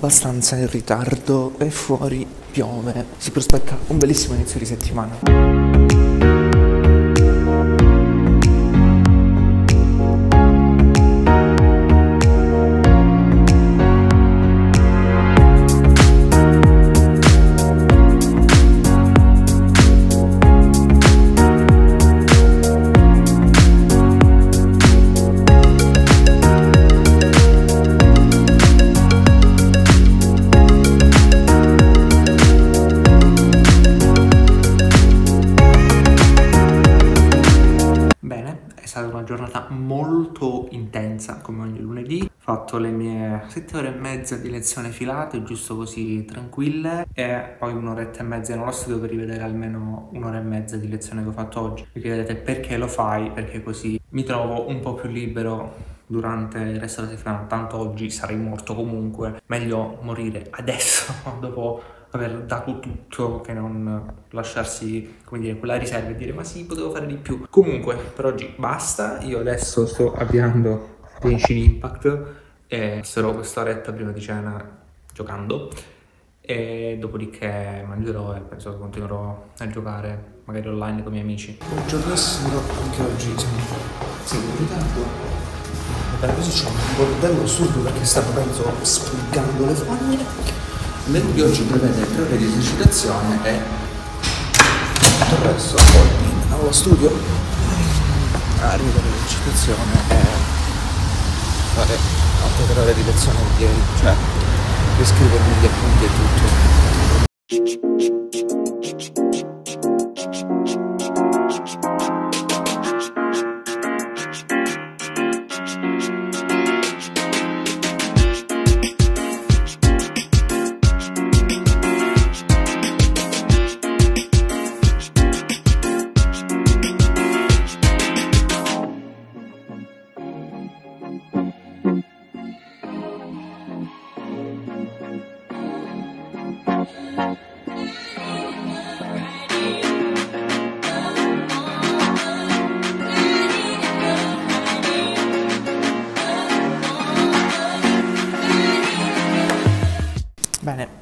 abbastanza in ritardo e fuori piove. Si prospetta un bellissimo inizio di settimana. Stata una giornata molto intensa come ogni lunedì. Ho fatto le mie sette ore e mezza di lezione filate, giusto così tranquille, e poi un'oretta e mezza uno studio per rivedere almeno un'ora e mezza di lezione che ho fatto oggi. Vi chiedete perché lo fai? Perché così mi trovo un po' più libero durante il resto della settimana, tanto oggi sarei morto comunque. Meglio morire adesso, dopo aver dato tutto che non lasciarsi come dire quella riserva e dire ma sì potevo fare di più comunque per oggi basta. Io adesso sto avviando Genshin Impact e passerò quest'oretta prima di cena giocando. E dopodiché mangerò e penso che continuerò a giocare magari online con i miei amici. Buongiornissimo anche oggi siamo, in ritardo Beh, così c'è un bordello assurdo perché stanno penso spulgando le fogne di oggi prevede tre ore di esercitazione e tutto il resto poi in aula studio a rivedere l'esercitazione e fare altre tre ore di lezione di ieri, cioè riscrivermi gli appunti e tutto.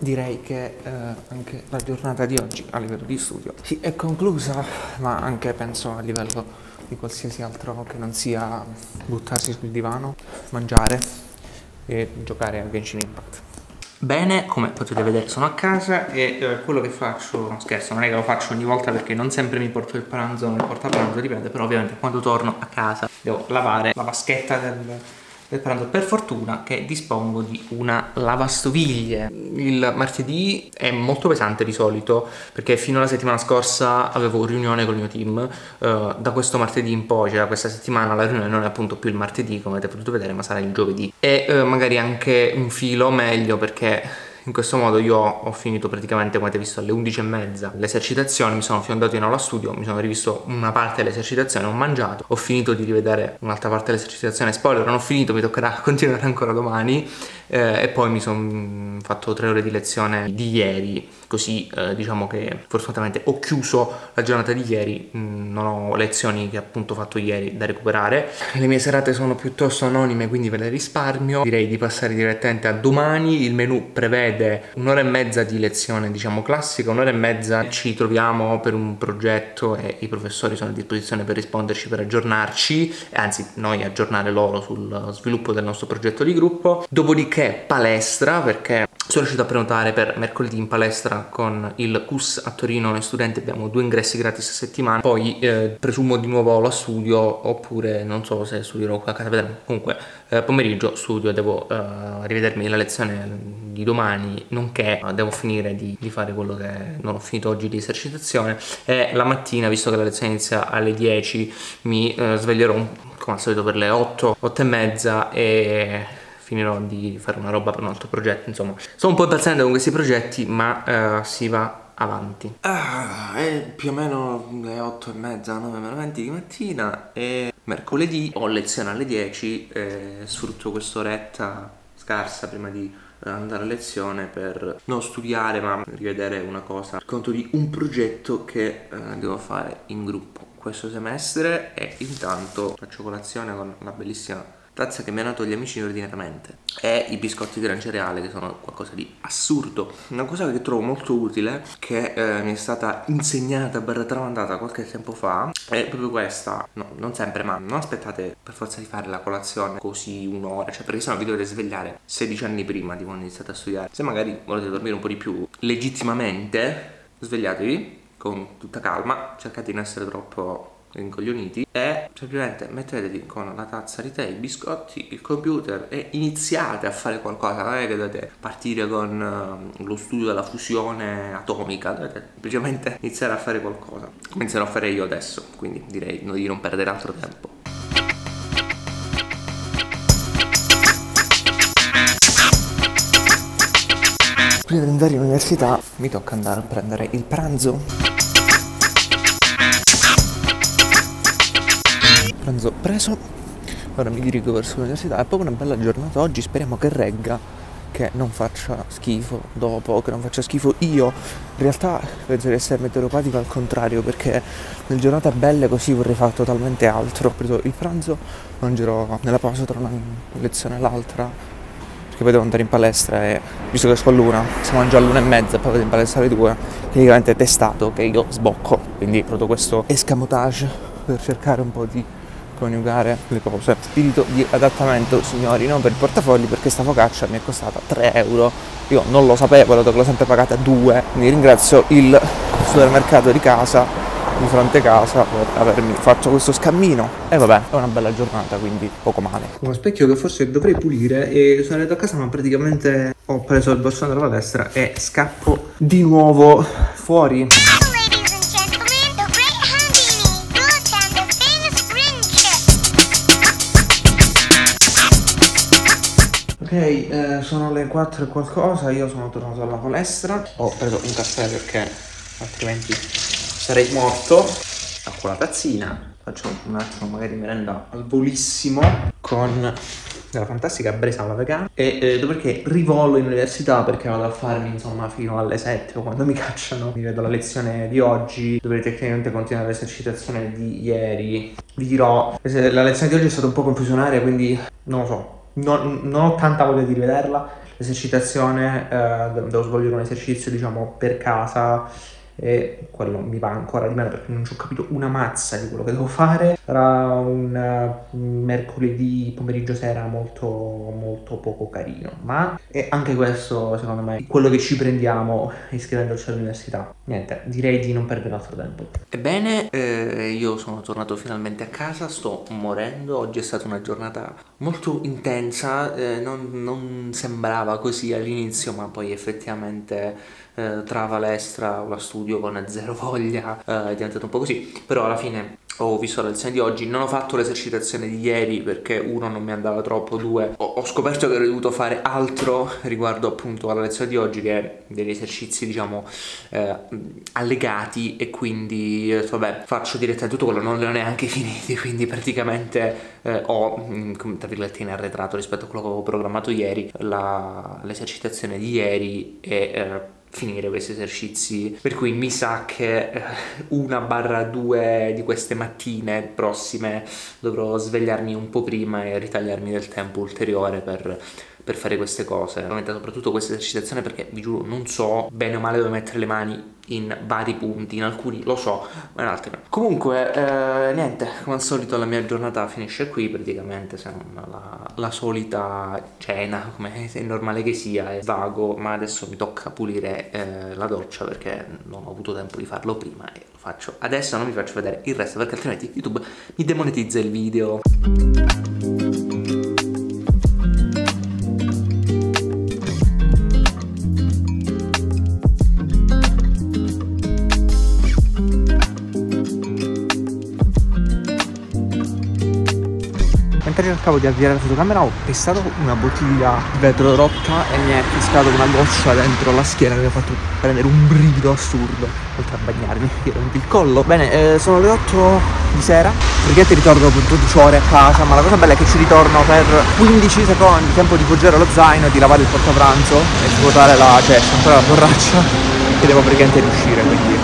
Direi che eh, anche la giornata di oggi a livello di studio sì, è conclusa, ma anche penso a livello di qualsiasi altro che non sia buttarsi sul divano, mangiare e giocare a Genshin Impact. Bene, come potete vedere sono a casa e eh, quello che faccio, no scherzo, non è che lo faccio ogni volta perché non sempre mi porto il pranzo, non porta pranzo, dipende, però ovviamente quando torno a casa devo lavare la vaschetta del, pranzo. Per fortuna che dispongo di una lavastoviglie. Il martedì è molto pesante di solito perché fino alla settimana scorsa avevo riunione con il mio team. Uh, da questo martedì in poi, cioè da questa settimana, la riunione non è appunto più il martedì come avete potuto vedere, ma sarà il giovedì. E uh, magari anche un filo meglio perché in questo modo io ho finito praticamente, come avete visto, alle 11.30 l'esercitazione, mi sono fiondato in aula studio, mi sono rivisto una parte dell'esercitazione, ho mangiato, ho finito di rivedere un'altra parte dell'esercitazione, spoiler, non ho finito, mi toccherà continuare ancora domani. Eh, e poi mi sono fatto tre ore di lezione di ieri, così eh, diciamo che fortunatamente ho chiuso la giornata di ieri, mh, non ho lezioni che appunto ho fatto ieri da recuperare. Le mie serate sono piuttosto anonime, quindi ve le risparmio. Direi di passare direttamente a domani. Il menù prevede un'ora e mezza di lezione, diciamo classica, un'ora e mezza ci troviamo per un progetto e i professori sono a disposizione per risponderci, per aggiornarci, anzi noi aggiornare loro sul sviluppo del nostro progetto di gruppo. Dopodiché palestra, perché sono riuscito a prenotare per mercoledì in palestra con il CUS a Torino, noi studenti abbiamo due ingressi gratis a settimana, poi eh, presumo di nuovo la studio oppure non so se studierò qua a casa, vedremo. Comunque eh, pomeriggio studio, devo eh, rivedermi la lezione di domani, nonché eh, devo finire di, di, fare quello che non ho finito oggi di esercitazione. E la mattina, visto che la lezione inizia alle 10, mi eh, sveglierò come al solito per le 8, 8 e mezza e finirò di fare una roba per un altro progetto, insomma. Sto un po' impazzendo con questi progetti, ma uh, si va avanti. Ah, è più o meno le 8 e mezza, 9 meno 20 di mattina e mercoledì ho lezione alle 10 e sfrutto quest'oretta scarsa prima di andare a lezione per non studiare ma rivedere una cosa per conto di un progetto che uh, devo fare in gruppo questo semestre e intanto faccio colazione con la bellissima tazza che mi hanno dato gli amici ordinariamente e i biscotti gran cereale che sono qualcosa di assurdo. Una cosa che trovo molto utile che eh, mi è stata insegnata barra tramandata qualche tempo fa è proprio questa. No, non sempre, ma non aspettate per forza di fare la colazione così un'ora, cioè perché sennò vi dovete svegliare 16 anni prima di quando iniziate a studiare. Se magari volete dormire un po' di più legittimamente, svegliatevi con tutta calma, cercate di non essere troppo rincoglioniti e semplicemente mettetevi con la tazza di tè, i biscotti, il computer e iniziate a fare qualcosa, non è che dovete partire con uh, lo studio della fusione atomica, dovete semplicemente iniziare a fare qualcosa, come inizierò a fare io adesso, quindi direi di non perdere altro tempo. Prima di andare in università mi tocca andare a prendere il pranzo pranzo preso, ora mi dirigo verso l'università, è proprio una bella giornata oggi, speriamo che regga, che non faccia schifo dopo, che non faccia schifo io. In realtà penso di essere meteoropatico al contrario, perché nelle giornate belle così vorrei fare totalmente altro. Ho preso il pranzo, mangerò nella pausa tra una lezione e l'altra, perché poi devo andare in palestra e visto che esco all'una, si mangia all'una e mezza e poi vado in palestra alle due, praticamente è testato che io sbocco. Quindi proprio questo escamotage per cercare un po' di coniugare le cose. Spirito di adattamento, signori, non per i portafogli, perché sta focaccia mi è costata 3 euro. Io non lo sapevo, dato che l'ho sempre pagata 2. Quindi ringrazio il supermercato di casa di fronte casa per avermi fatto questo scammino e vabbè è una bella giornata quindi poco male uno specchio che forse dovrei pulire e sono andato a casa ma praticamente ho preso il borsone dalla destra e scappo di nuovo fuori Ok, eh, sono le 4 e qualcosa, io sono tornato alla palestra, ho preso un caffè perché altrimenti sarei morto. Acqua la tazzina, faccio un attimo magari merenda al volissimo con della fantastica Bresala vegana. E eh, dopodiché rivolo in università perché vado a farmi insomma fino alle 7 o quando mi cacciano mi vedo la lezione di oggi dove tecnicamente continuare l'esercitazione di ieri. Vi dirò la lezione di oggi è stata un po' confusionaria quindi non lo so non, non ho tanta voglia di rivederla. L'esercitazione, eh, devo svolgere un esercizio diciamo per casa e quello mi va ancora di meno perché non ci ho capito una mazza di quello che devo fare. Sarà un uh, mercoledì pomeriggio sera molto, molto poco carino, ma è anche questo secondo me quello che ci prendiamo iscrivendoci all'università. Niente, direi di non perdere altro tempo. Ebbene, eh, io sono tornato finalmente a casa, sto morendo, oggi è stata una giornata molto intensa, eh, non, non sembrava così all'inizio, ma poi effettivamente eh, tra palestra o la studio con zero voglia eh, è diventato un po' così. Però alla fine ho visto la lezione di oggi, non ho fatto l'esercitazione di ieri perché uno non mi andava troppo, due ho, ho scoperto che avrei dovuto fare altro riguardo appunto alla lezione di oggi che è degli esercizi diciamo eh, allegati e quindi eh, vabbè faccio direttamente tutto quello, non li ho neanche finiti quindi praticamente eh, ho mm, tra virgolette in arretrato rispetto a quello che avevo programmato ieri l'esercitazione di ieri e eh, finire questi esercizi. Per cui mi sa che eh, una barra due di queste mattine prossime dovrò svegliarmi un po' prima e ritagliarmi del tempo ulteriore per per fare queste cose. Ovviamente soprattutto questa esercitazione perché vi giuro non so bene o male dove mettere le mani in vari punti, in alcuni lo so, ma in altri no. Comunque, eh, niente, come al solito la mia giornata finisce qui praticamente, se non la, la solita cena, come è normale che sia, è vago, ma adesso mi tocca pulire eh, la doccia perché non ho avuto tempo di farlo prima e lo faccio adesso, non vi faccio vedere il resto perché altrimenti YouTube mi demonetizza il video. Mentre cercavo di avviare la fotocamera ho pestato una bottiglia di vetro rotta e mi è fiscato una goccia dentro la schiena che mi ha fatto prendere un brivido assurdo oltre a bagnarmi. Chiaramente il collo. Bene eh, sono le 8 di sera. Praticamente ritorno dopo 12 ore a casa ma la cosa bella è che ci ritorno per 15 secondi. Tempo di poggiare lo zaino di lavare il portapranzo e svuotare la cesta. Ancora la borraccia che devo praticamente riuscire quindi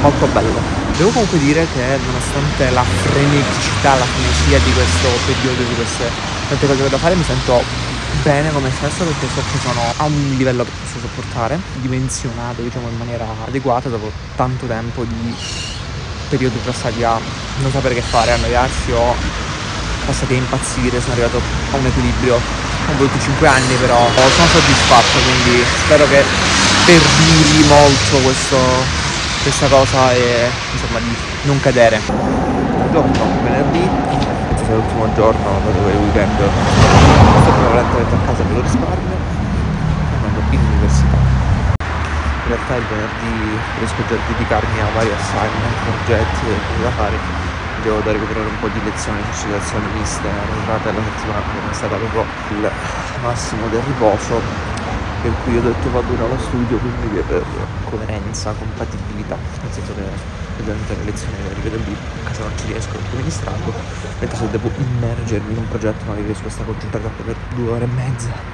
molto bello Devo comunque dire che nonostante la freneticità, la frenesia di questo periodo, di queste tante cose che da fare mi sento bene come stesso perché so che sono a un livello che posso sopportare, dimensionato diciamo in maniera adeguata dopo tanto tempo di periodi passati a non sapere che fare, annoiarsi o passati a impazzire, sono arrivato a un equilibrio, ho voluto 5 anni però sono soddisfatto quindi spero che perduri molto questo, questa cosa e insomma di non cadere. Buongiorno, venerdì sia l'ultimo giorno dove il weekend. Sto prevalentemente a casa per lo risparmio andando in università. In realtà il venerdì riesco già a dedicarmi a vari assignment, progetti e cose da fare. Devo da recuperare un po' di lezioni su situazioni miste. La giornata della settimana non è stata proprio il massimo del riposo per cui ho detto vado allo studio quindi per coerenza, compatibilità. Nel senso che ovviamente le lezioni le rivedo lì, a casa non ci riesco perché mi distraggo, mentre se devo immergermi in un progetto magari riesco a stare concentrato per due ore e mezza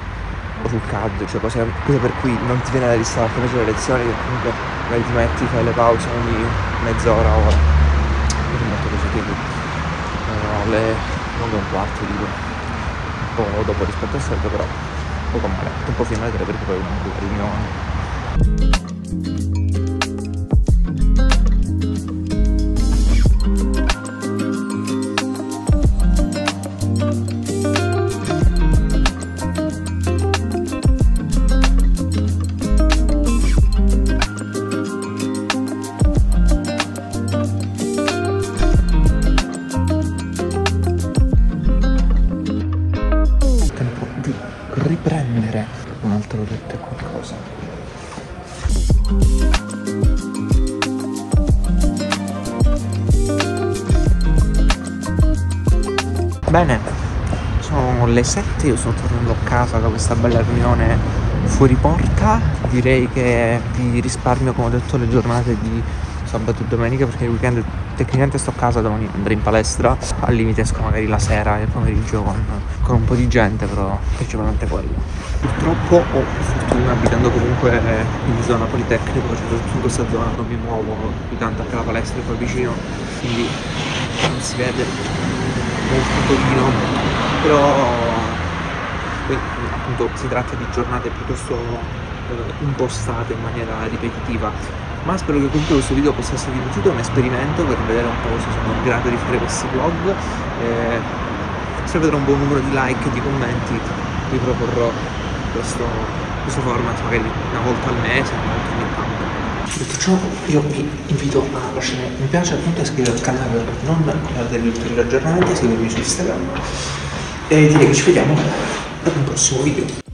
o sul CAD, cioè cose, cose per cui non ti viene da distrarti. Invece le lezioni che comunque magari ti metti, fai le pause ogni mezz'ora, ora. Io sono molto così, quindi no, le 9 un quarto dico, un po' dopo rispetto al solito però poco male, tempo finale perché poi una riunione. riprendere Bene, sono le 7, io sto tornando a casa da questa bella riunione fuori porta, direi che vi risparmio come ho detto le giornate di sabato e domenica perché il weekend tecnicamente sto a casa domani andrei in palestra. Al limite esco magari la sera e il pomeriggio con, con, un po' di gente però principalmente quello. Purtroppo ho fortuna abitando comunque in zona politecnico facendo tutto in questa zona non mi muovo più tanto anche la palestra è poi vicino quindi non si vede molto pochino però appunto si tratta di giornate piuttosto eh, impostate in maniera ripetitiva ma spero che comunque questo video possa essere piaciuto, è un esperimento per vedere un po' se sono in grado di fare questi vlog e se vedrò un buon numero di like e di commenti vi proporrò questo, questo format magari una volta al mese, una volta ogni tanto. Detto ciò, io vi invito a lasciare mi piace appunto e iscrivervi al canale per non perdere ulteriori aggiornamenti, seguirmi su Instagram e direi che ci vediamo ad un prossimo video.